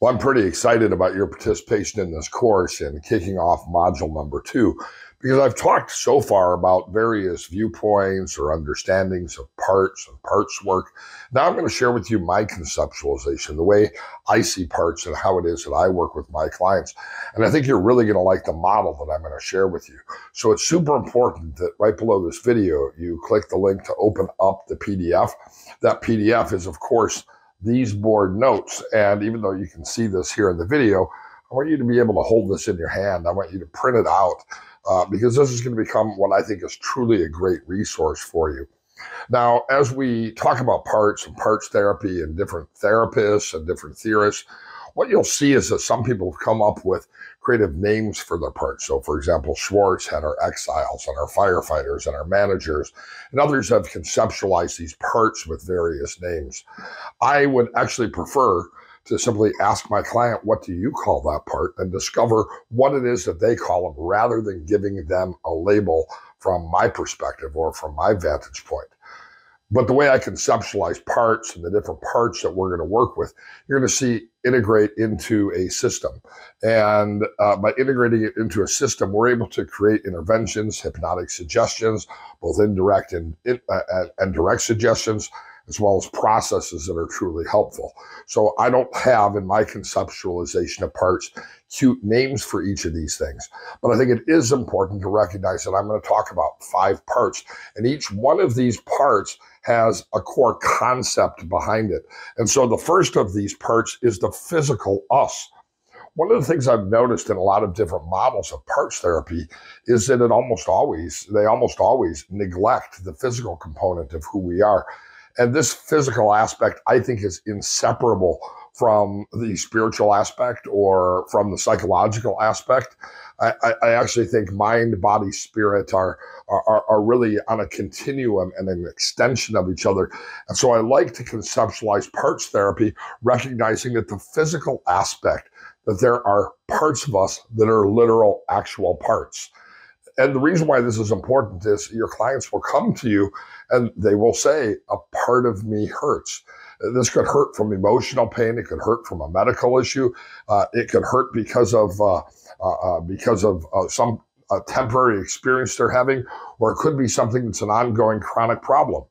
Well, I'm pretty excited about your participation in this course and kicking off module number two, because I've talked so far about various viewpoints or understandings of parts and parts work. Now I'm going to share with you my conceptualization, the way I see parts and how it is that I work with my clients. And I think you're really going to like the model that I'm going to share with you. So it's super important that right below this video, you click the link to open up the PDF. That PDF is, of course, these board notes. And even though you can see this here in the video, I want you to be able to hold this in your hand. I want you to print it out uh, because this is going to become what I think is truly a great resource for you. Now, as we talk about parts and parts therapy and different therapists and different theorists, what you'll see is that some people have come up with creative names for their parts. So, for example, Schwartz had our exiles and our firefighters and our managers, and others have conceptualized these parts with various names. I would actually prefer to simply ask my client, what do you call that part? And discover what it is that they call them rather than giving them a label from my perspective or from my vantage point. But the way I conceptualize parts and the different parts that we're going to work with, you're going to see integrate into a system. And uh, by integrating it into a system, we're able to create interventions, hypnotic suggestions, both indirect and, uh, and direct suggestions, as well as processes that are truly helpful. So I don't have in my conceptualization of parts cute names for each of these things. But I think it is important to recognize that I'm going to talk about five parts, and each one of these parts has a core concept behind it. And so the first of these parts is the physical us. One of the things I've noticed in a lot of different models of parts therapy is that it almost always, they almost always neglect the physical component of who we are. And this physical aspect, I think, is inseparable from the spiritual aspect or from the psychological aspect. I, I actually think mind, body, spirit are, are, are really on a continuum and an extension of each other. And so I like to conceptualize parts therapy, recognizing that the physical aspect, that there are parts of us that are literal, actual parts. And the reason why this is important is your clients will come to you and they will say, a part of me hurts. This could hurt from emotional pain. It could hurt from a medical issue. Uh, it could hurt because of uh, uh, uh because of uh, some temporary experience they're having, or it could be something that's an ongoing chronic problem.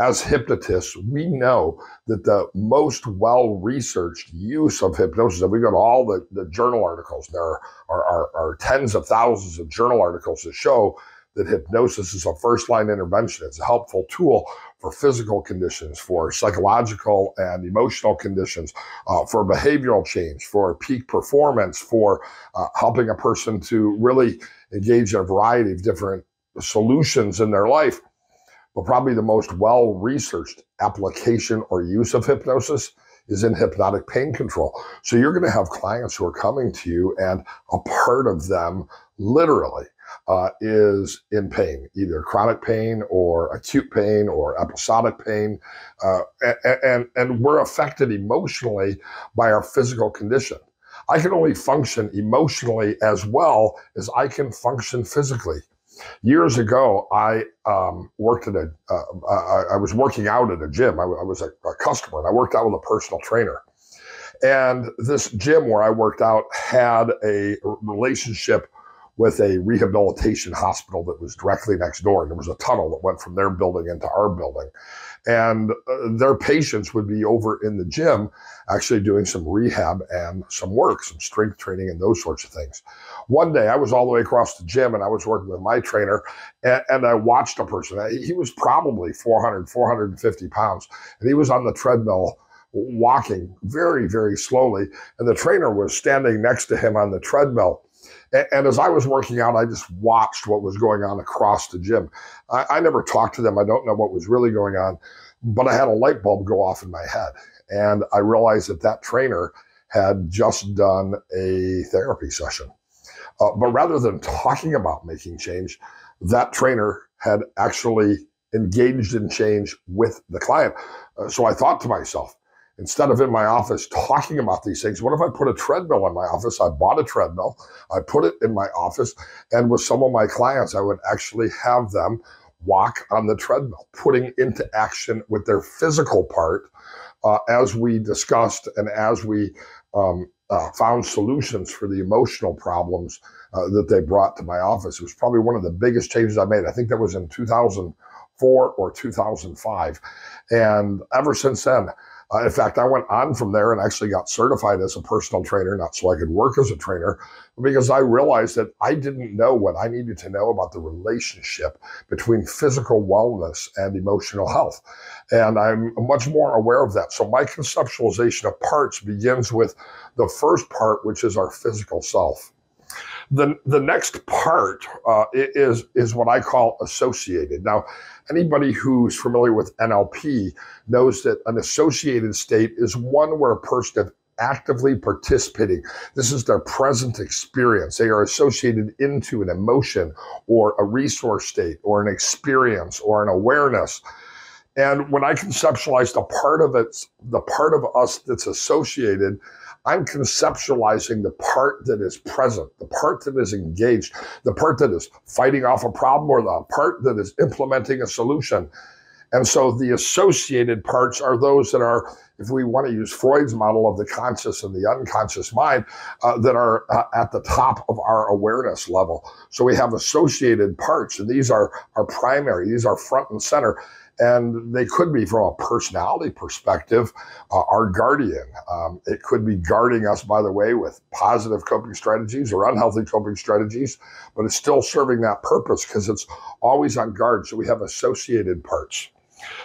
As hypnotists, we know that the most well researched use of hypnosis, and we go to all the, the journal articles, there are, are, are tens of thousands of journal articles that show that hypnosis is a first line intervention. It's a helpful tool for physical conditions, for psychological and emotional conditions, uh, for behavioral change, for peak performance, for uh, helping a person to really engage in a variety of different solutions in their life. But probably the most well researched application or use of hypnosis is in hypnotic pain control. So you're going to have clients who are coming to you, and a part of them literally uh, is in pain, either chronic pain or acute pain or episodic pain. Uh, and, and, we're affected emotionally by our physical condition. I can only function emotionally as well as I can function physically. Years ago, I um, worked at a. Uh, I, I was working out at a gym. I, I was a, a customer and I worked out with a personal trainer. And this gym where I worked out had a relationship with a rehabilitation hospital that was directly next door. And there was a tunnel that went from their building into our building. And uh, their patients would be over in the gym actually doing some rehab and some work, some strength training and those sorts of things. One day I was all the way across the gym and I was working with my trainer and, and I watched a person. He was probably 400, 450 pounds and he was on the treadmill walking very, very slowly. And the trainer was standing next to him on the treadmill and, as I was working out, I just watched what was going on across the gym. I, I never talked to them. I don't know what was really going on, but I had a light bulb go off in my head. And I realized that that trainer had just done a therapy session. Uh, but rather than talking about making change, that trainer had actually engaged in change with the client. Uh, so I thought to myself, instead of in my office talking about these things, what if I put a treadmill in my office? I bought a treadmill, I put it in my office, and with some of my clients, I would actually have them walk on the treadmill, putting into action with their physical part. Uh, as we discussed and as we um, uh, found solutions for the emotional problems uh, that they brought to my office. It was probably one of the biggest changes I made. I think that was in 2004 or 2005. And ever since then, uh, in fact, I went on from there and actually got certified as a personal trainer, not so I could work as a trainer, because I realized that I didn't know what I needed to know about the relationship between physical wellness and emotional health. And I'm much more aware of that. So my conceptualization of parts begins with the first part, which is our physical self. The, the next part uh, is, is what I call associated. Now, anybody who's familiar with NLP knows that an associated state is one where a person is actively participating. This is their present experience. They are associated into an emotion or a resource state or an experience or an awareness. And when I conceptualize the part of it, the part of us that's associated, I'm conceptualizing the part that is present, the part that is engaged, the part that is fighting off a problem, or the part that is implementing a solution. And so the associated parts are those that are, if we want to use Freud's model of the conscious and the unconscious mind, uh, that are uh, at the top of our awareness level. So we have associated parts, and these are, are primary, these are front and center. And they could be, from a personality perspective, uh, our guardian. Um, it could be guarding us, by the way, with positive coping strategies or unhealthy coping strategies, but it's still serving that purpose because it's always on guard. So we have associated parts.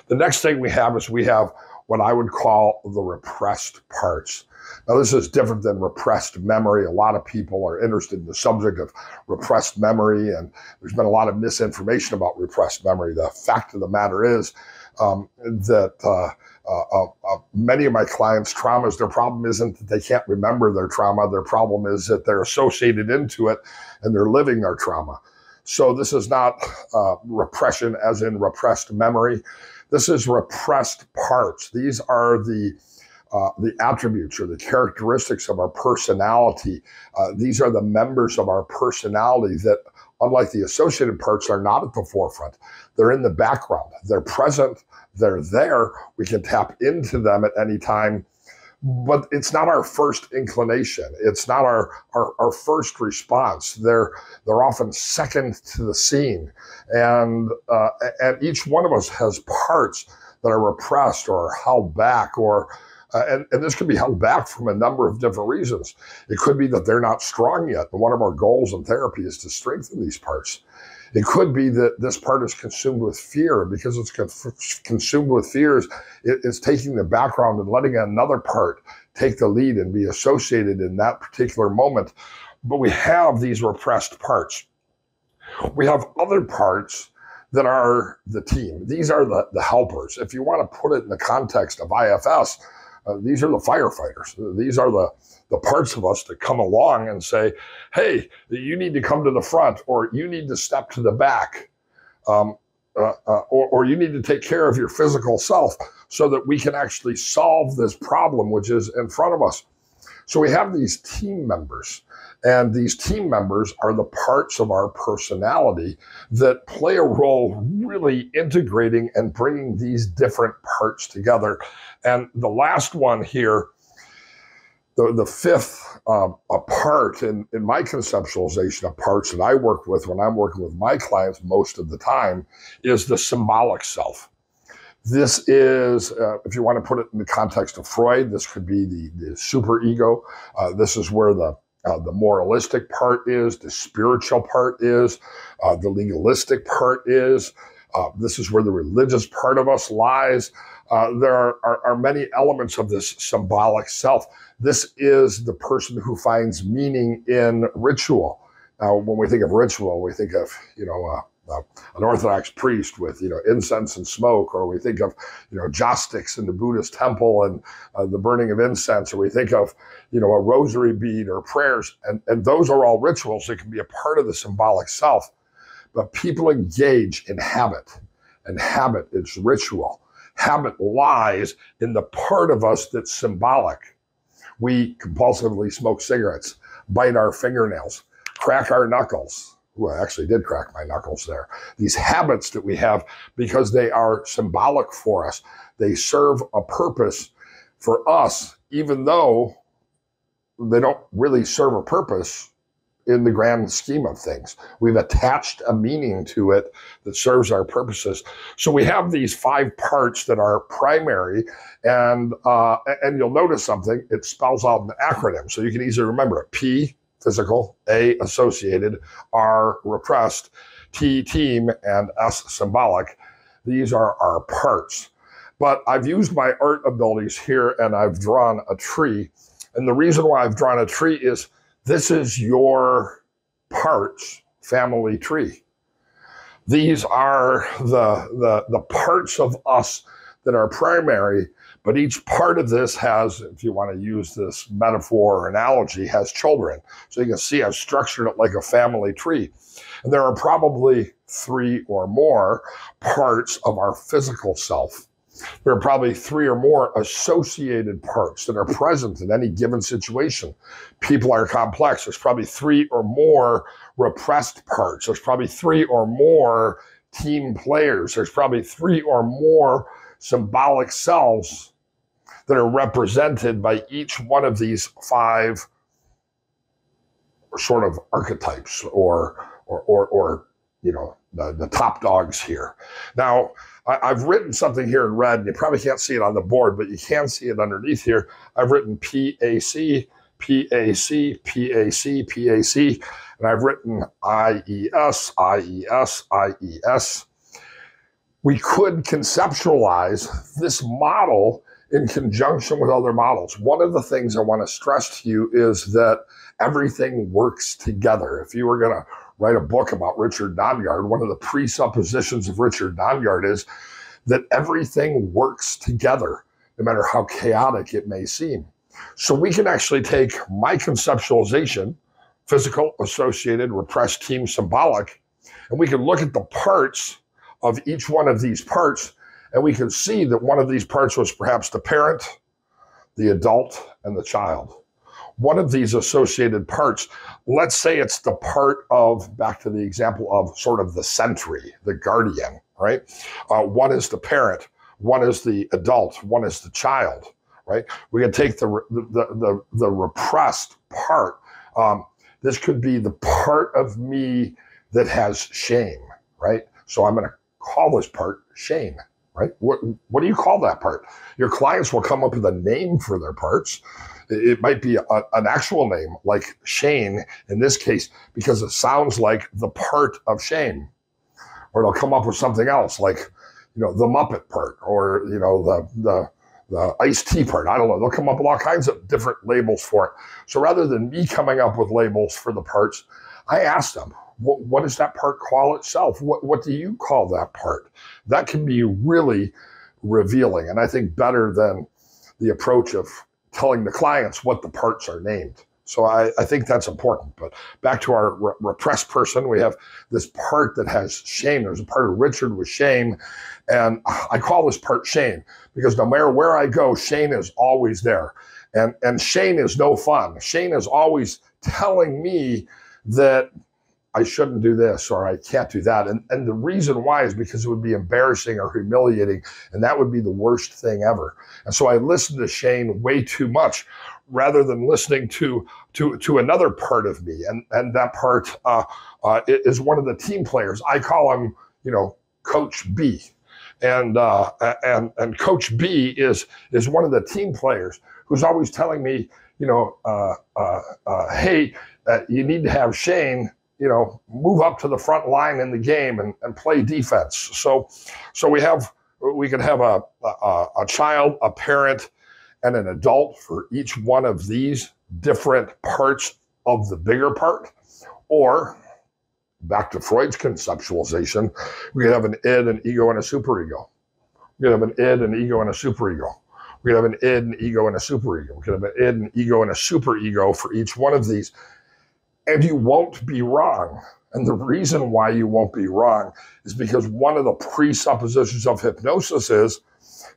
The next thing we have is we have what I would call the repressed parts. Now, this is different than repressed memory. A lot of people are interested in the subject of repressed memory, and there's been a lot of misinformation about repressed memory. The fact of the matter is um, that uh, uh, uh, uh, many of my clients' traumas, their problem isn't that they can't remember their trauma. Their problem is that they're associated into it and they're living their trauma. So this is not uh, repression as in repressed memory. This is repressed parts. These are the uh, the attributes or the characteristics of our personality. Uh, these are the members of our personality that, unlike the associated parts, are not at the forefront. They're in the background. They're present. They're there. We can tap into them at any time. But it's not our first inclination. It's not our, our, our first response. They're they're often second to the scene, and uh, and each one of us has parts that are repressed or held back or uh, and, and this can be held back from a number of different reasons. It could be that they're not strong yet. And one of our goals in therapy is to strengthen these parts. It could be that this part is consumed with fear. Because it's consumed with fears, it is taking the background and letting another part take the lead and be associated in that particular moment. But we have these repressed parts. We have other parts that are the team. These are the, the helpers. If you want to put it in the context of IFS, uh, these are the firefighters. These are the, the parts of us that come along and say, hey, you need to come to the front or you need to step to the back. Um, uh, uh, or, or you need to take care of your physical self so that we can actually solve this problem which is in front of us. So we have these team members, and these team members are the parts of our personality that play a role really integrating and bringing these different parts together. And the last one here, the, the fifth uh, a part in, in my conceptualization of parts that I work with when I'm working with my clients most of the time is the symbolic self. This is, uh, if you want to put it in the context of Freud, this could be the, the superego. Uh, this is where the uh, the moralistic part is, the spiritual part is, uh, the legalistic part is. Uh, this is where the religious part of us lies. Uh, there are, are, are, many elements of this symbolic self. This is the person who finds meaning in ritual. Now, when we think of ritual, we think of, you know, uh, an Orthodox priest with you know incense and smoke, or we think of you know joss sticks in the Buddhist temple and uh, the burning of incense, or we think of you know a rosary bead or prayers, and and those are all rituals that can be a part of the symbolic self. But people engage in habit, and habit is ritual. Habit lies in the part of us that's symbolic. We compulsively smoke cigarettes, bite our fingernails, crack our knuckles I actually did crack my knuckles there. These habits that we have because they are symbolic for us. They serve a purpose for us, even though they don't really serve a purpose in the grand scheme of things. We've attached a meaning to it that serves our purposes. So we have these five parts that are primary, and uh, and you'll notice something. It spells out an acronym, so you can easily remember it. P physical, A associated, R repressed, T team, and S symbolic. These are our parts. But I've used my art abilities here, and I've drawn a tree. And the reason why I've drawn a tree is this is your parts family tree. These are the, the, the parts of us that are primary, but each part of this has, if you want to use this metaphor or analogy, has children. So you can see I've structured it like a family tree. And there are probably three or more parts of our physical self there are probably three or more associated parts that are present in any given situation. People are complex. There's probably three or more repressed parts. There's probably three or more team players. There's probably three or more symbolic selves that are represented by each one of these five sort of archetypes or or or, or you know the, the top dogs here. Now I, have written something here in red, and you probably can't see it on the board, but you can see it underneath here. I've written PAC, PAC, PAC, PAC, and I've written IES, IES, IES. We could conceptualize this model in conjunction with other models. One of the things I want to stress to you is that everything works together. If you were going to write a book about Richard Nongard, one of the presuppositions of Richard Nongard is that everything works together, no matter how chaotic it may seem. So we can actually take my conceptualization, physical, associated, repressed, team, symbolic, and we can look at the parts of each one of these parts, and we can see that one of these parts was perhaps the parent, the adult, and the child one of these associated parts, let's say it's the part of, back to the example of sort of the sentry, the guardian, right? Uh, one is the parent, one is the adult, one is the child, right? We can take the, the, the, the repressed part. Um, this could be the part of me that has shame, right? So I'm going to call this part shame, right? What, what do you call that part? Your clients will come up with a name for their parts. It might be a, an actual name, like Shane in this case, because it sounds like the part of Shane. Or they'll come up with something else, like you know the Muppet part, or you know the the the iced tea part. I don't know. They'll come up with all kinds of different labels for it. So rather than me coming up with labels for the parts, I ask them, what, what does that part call itself? What, what do you call that part? That can be really revealing. And I think better than the approach of telling the clients what the parts are named. So I, I think that's important. But back to our re- repressed person, we have this part that has shame. There's a part of Richard with shame. And I call this part shame because no matter where I go, Shane is always there. And, and Shane is no fun. Shane is always telling me that I shouldn't do this or I can't do that. And, and the reason why is because it would be embarrassing or humiliating, and that would be the worst thing ever. And so I listen to Shane way too much rather than listening to to to another part of me. And and that part uh, uh, is one of the team players. I call him, you know, Coach B. And uh, and and Coach B is is one of the team players who's always telling me, you know, uh, uh, uh, hey, you need to have Shane you know, move up to the front line in the game and, and play defense. So, so we have we could have a, a, a child, a parent, and an adult for each one of these different parts of the bigger part, or back to Freud's conceptualization, we could have an id, an ego, and a superego. We could have an id, an ego, and a superego. We could have an id, an ego, and a superego. We could have an id, an ego, and a superego for each one of these and you won't be wrong. And the reason why you won't be wrong is because one of the presuppositions of hypnosis is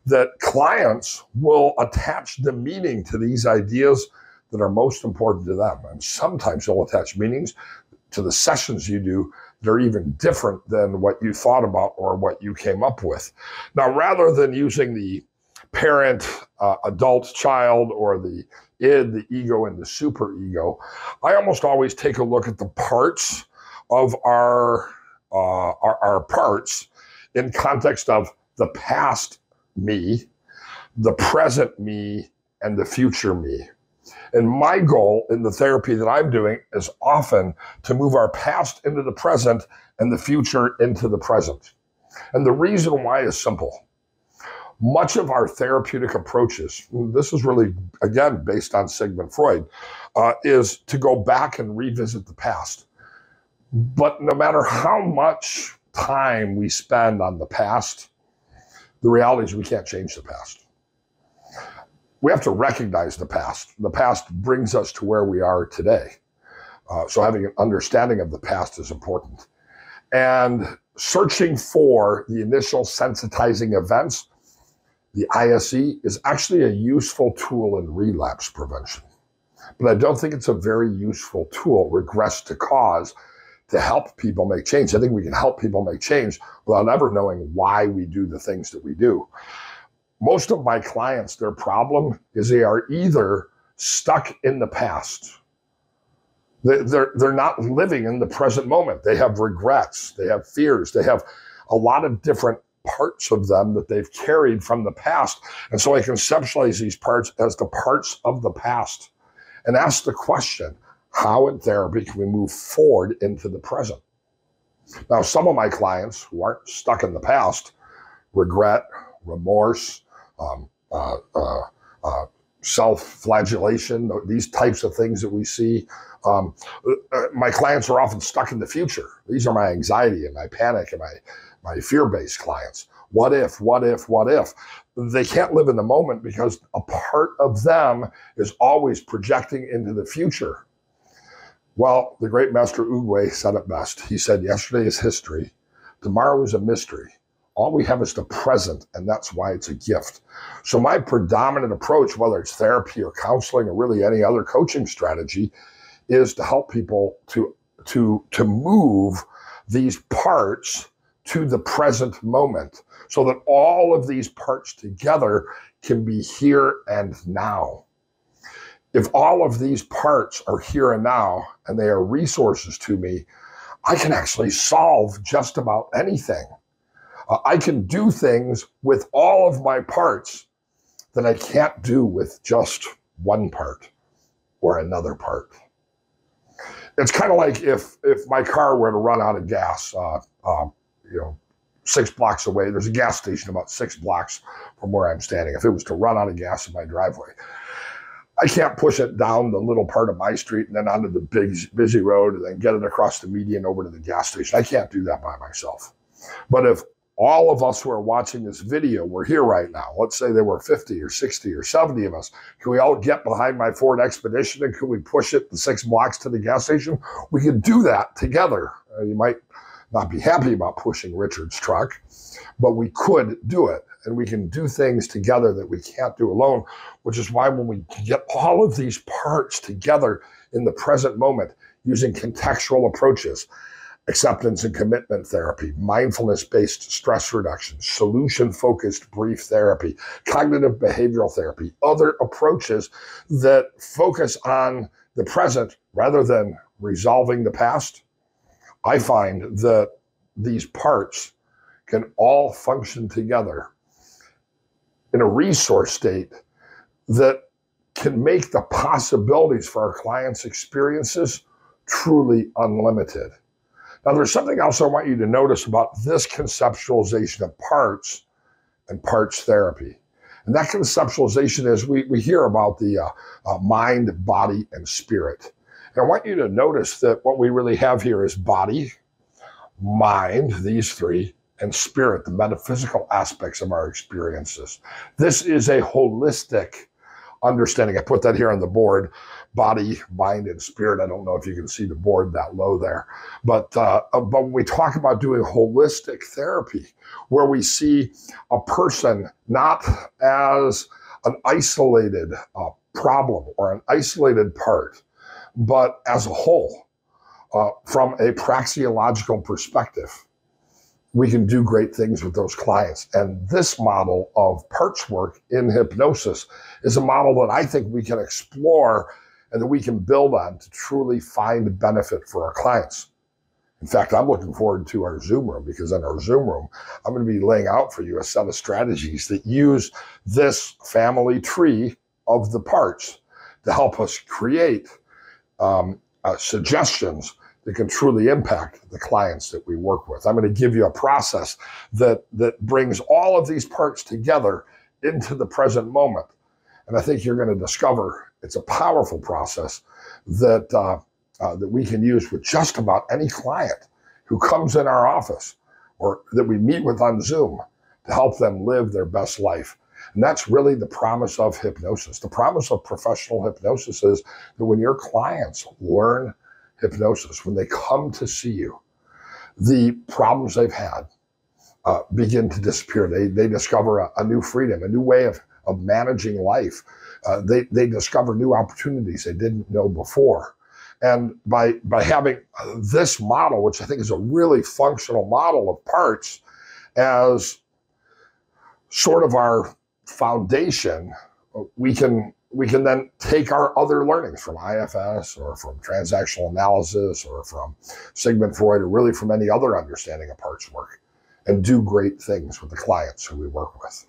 that clients will attach the meaning to these ideas that are most important to them. And sometimes they'll attach meanings to the sessions you do that are even different than what you thought about or what you came up with. Now, rather than using the parent, uh, adult, child, or the id, the ego, and the superego, I almost always take a look at the parts of our, uh, our, our parts in context of the past me, the present me, and the future me. And my goal in the therapy that I'm doing is often to move our past into the present and the future into the present. And the reason why is simple. Much of our therapeutic approaches, this is really, again, based on Sigmund Freud, uh, is to go back and revisit the past. But no matter how much time we spend on the past, the reality is we can't change the past. We have to recognize the past. The past brings us to where we are today. Uh, so having an understanding of the past is important. And searching for the initial sensitizing events, the ISE is actually a useful tool in relapse prevention. But I don't think it's a very useful tool, regress to cause, to help people make change. I think we can help people make change without ever knowing why we do the things that we do. Most of my clients, their problem is they are either stuck in the past. They're, they're not living in the present moment. They have regrets, they have fears, they have a lot of different parts of them that they've carried from the past. And so I conceptualize these parts as the parts of the past and ask the question how in therapy can we move forward into the present? Now, some of my clients who aren't stuck in the past, regret, remorse, um, uh, uh, uh, self-flagellation, these types of things that we see. Um, uh, my clients are often stuck in the future. These are my anxiety and my panic and my my fear-based clients. What if? What if? What if? They can't live in the moment because a part of them is always projecting into the future. Well, the great master Oogway said it best. He said, Yesterday is history, tomorrow is a mystery. All we have is the present, and that's why it's a gift. So, my predominant approach, whether it's therapy or counseling or really any other coaching strategy, is to help people to, to, to move these parts to the present moment so that all of these parts together can be here and now if all of these parts are here and now and they are resources to me, I can actually solve just about anything. Uh, I can do things with all of my parts that I can't do with just one part or another part. It's kind of like if if my car were to run out of gas, uh, uh, you know, six blocks away. There's a gas station about six blocks from where I'm standing. If it was to run out of gas in my driveway, I can't push it down the little part of my street and then onto the big busy road and then get it across the median over to the gas station. I can't do that by myself. But if all of us who are watching this video were here right now, let's say there were 50 or 60 or 70 of us, can we all get behind my Ford Expedition and can we push it the six blocks to the gas station? We could do that together. Uh, you might not be happy about pushing Richard's truck, but we could do it. And we can do things together that we can't do alone, which is why when we get all of these parts together in the present moment using contextual approaches, acceptance and commitment therapy, mindfulness based stress reduction, solution focused brief therapy, cognitive behavioral therapy, other approaches that focus on the present rather than resolving the past, I find that these parts can all function together in a resource state that can make the possibilities for our clients' experiences truly unlimited. Now, there's something else I want you to notice about this conceptualization of parts and parts therapy. And that conceptualization is we, we hear about the uh, uh, mind, body, and spirit. I want you to notice that what we really have here is body, mind, these three, and spirit, the metaphysical aspects of our experiences. This is a holistic understanding. I put that here on the board body, mind, and spirit. I don't know if you can see the board that low there. But, uh, uh, but when we talk about doing holistic therapy, where we see a person not as an isolated uh, problem or an isolated part, but as a whole uh, from a praxeological perspective we can do great things with those clients. And this model of parts work in hypnosis is a model that I think we can explore and that we can build on to truly find benefit for our clients. In fact, I'm looking forward to our Zoom room because in our Zoom room, I'm going to be laying out for you a set of strategies that use this family tree of the parts to help us create um, uh, suggestions that can truly impact the clients that we work with. I'm going to give you a process that that brings all of these parts together into the present moment, and I think you're going to discover it's a powerful process that uh, uh, that we can use with just about any client who comes in our office or that we meet with on Zoom to help them live their best life. And that's really the promise of hypnosis. The promise of professional hypnosis is that when your clients learn hypnosis, when they come to see you, the problems they've had uh, begin to disappear. They, they discover a, a, new freedom, a new way of, of managing life. Uh, they, they discover new opportunities they didn't know before. And by, by having this model, which I think is a really functional model of parts, as sort of our foundation, we can we can then take our other learnings from IFS or from transactional analysis or from Sigmund Freud or really from any other understanding of parts work and do great things with the clients who we work with.